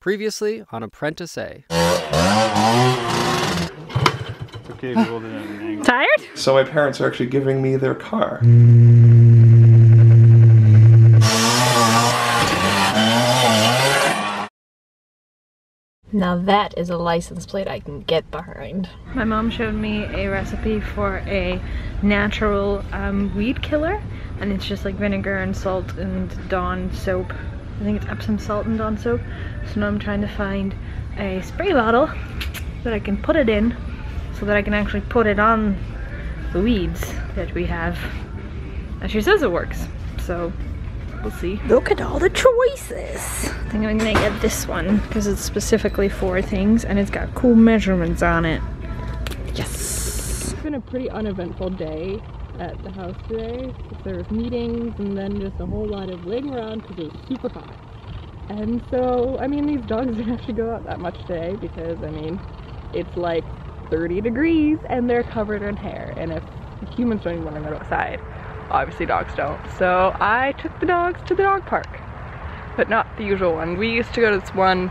Previously on Apprentice A. Okay if you hold it at an angle. Tired? So my parents are actually giving me their car. Now that is a license plate I can get behind. My mom showed me a recipe for a natural um, weed killer and it's just like vinegar and salt and Dawn soap. I think it's Epsom salt and Dawn soap. So now I'm trying to find a spray bottle that I can put it in so that I can actually put it on the weeds that we have. And she says it works, so we'll see. Look at all the choices. I think I'm gonna get this one because it's specifically for things and it's got cool measurements on it. Yes. It's been a pretty uneventful day at the house today. There was meetings and then just a whole lot of laying around because it was super hot. And so, I mean, these dogs didn't actually go out that much today because, I mean, it's like 30 degrees and they're covered in hair. And if humans don't even want to go outside, obviously dogs don't. So I took the dogs to the dog park, but not the usual one. We used to go to this one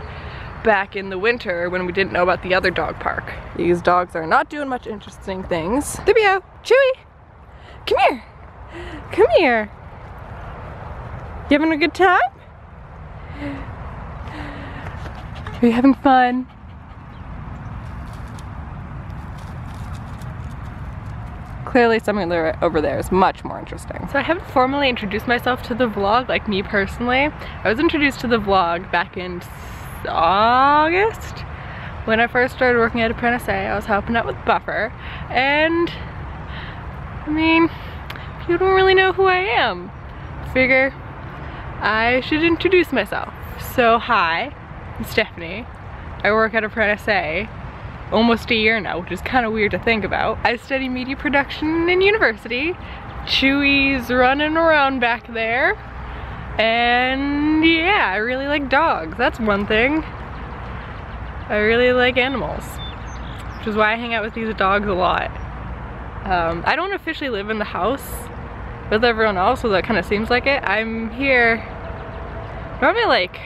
back in the winter when we didn't know about the other dog park. These dogs are not doing much interesting things. Thibio, Chewy, come here. Come here. You having a good time? Are you having fun? Clearly something over there is much more interesting. So I haven't formally introduced myself to the vlog, like me personally. I was introduced to the vlog back in August when I first started working at Apprentice A. I was helping out with Buffer and I mean, you don't really know who I am. Figure I should introduce myself. So hi, I'm Stephanie. I work at Apprentice A almost a year now, which is kind of weird to think about. I study media production in university. Chewy's running around back there. And yeah, I really like dogs. That's one thing. I really like animals, which is why I hang out with these dogs a lot. Um, I don't officially live in the house with everyone else, so that kind of seems like it. I'm here normally like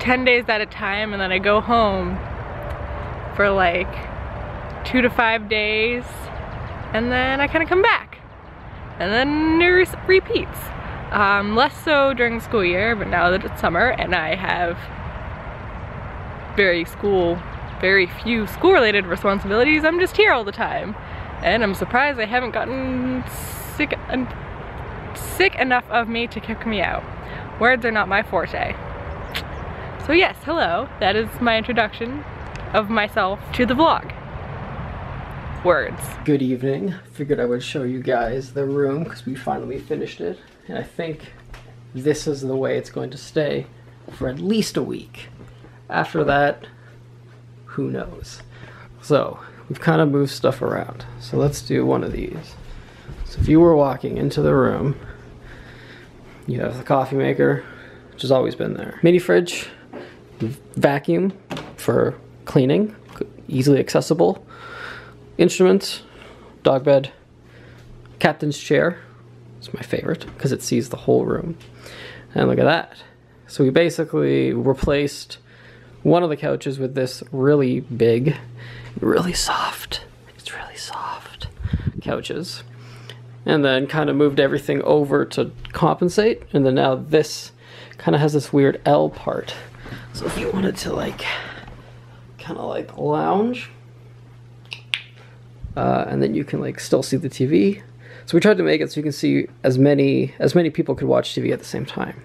10 days at a time and then I go home for like two to five days and then I kind of come back and then it re repeats. Um, less so during the school year, but now that it's summer and I have very school, very few school related responsibilities, I'm just here all the time. And I'm surprised I haven't gotten sick, and sick enough of me to kick me out. Words are not my forte. So yes, hello, that is my introduction of myself to the vlog. Words. Good evening. Figured I would show you guys the room because we finally finished it. And I think this is the way it's going to stay for at least a week. After that, who knows? So, we've kind of moved stuff around. So let's do one of these. So if you were walking into the room, you have the coffee maker, which has always been there. Mini fridge, vacuum for cleaning, easily accessible. Instruments, dog bed, captain's chair. It's my favorite because it sees the whole room. And look at that. So we basically replaced one of the couches with this really big, really soft, it's really soft couches. And then kind of moved everything over to compensate. And then now this kind of has this weird L part. So if you wanted to like kind of like lounge. Uh, and then you can like still see the TV. So we tried to make it so you can see as many as many people could watch TV at the same time,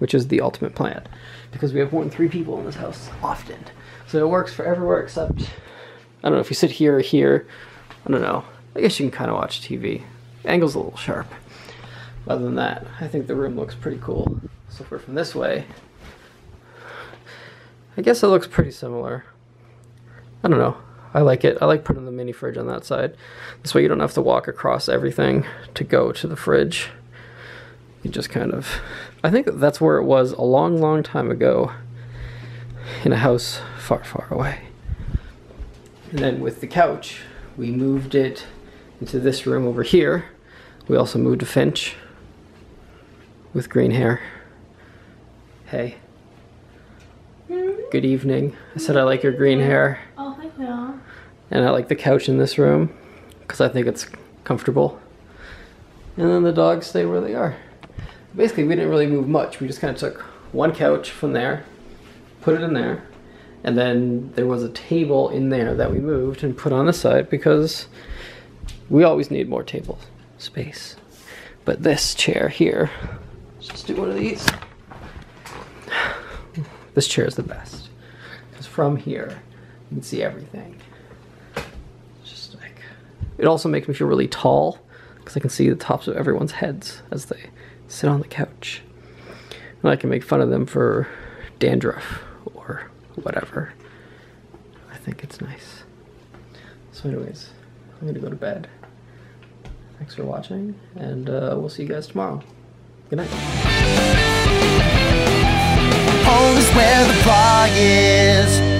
which is the ultimate plan, because we have more than three people in this house often. So it works for everywhere except I don't know if you sit here or here. I don't know. I guess you can kind of watch TV. Angle's a little sharp. Other than that, I think the room looks pretty cool. So if we're from this way, I guess it looks pretty similar. I don't know. I like it. I like putting the mini fridge on that side. This way you don't have to walk across everything to go to the fridge. You just kind of... I think that's where it was a long, long time ago in a house far, far away. And then with the couch, we moved it into this room over here. We also moved a Finch with green hair. Hey. Good evening. I said I like your green hair. Oh, thank you. And I like the couch in this room because I think it's comfortable. And then the dogs stay where they are. Basically, we didn't really move much. We just kind of took one couch from there, put it in there, and then there was a table in there that we moved and put on the side because we always need more table space. But this chair here, let's just do one of these. This chair is the best. Because from here, you can see everything. Just like, it also makes me feel really tall because I can see the tops of everyone's heads as they sit on the couch. And I can make fun of them for dandruff or whatever. I think it's nice. So anyways, I'm gonna go to bed. Thanks for watching, and uh, we'll see you guys tomorrow. Good night. Home is where the is.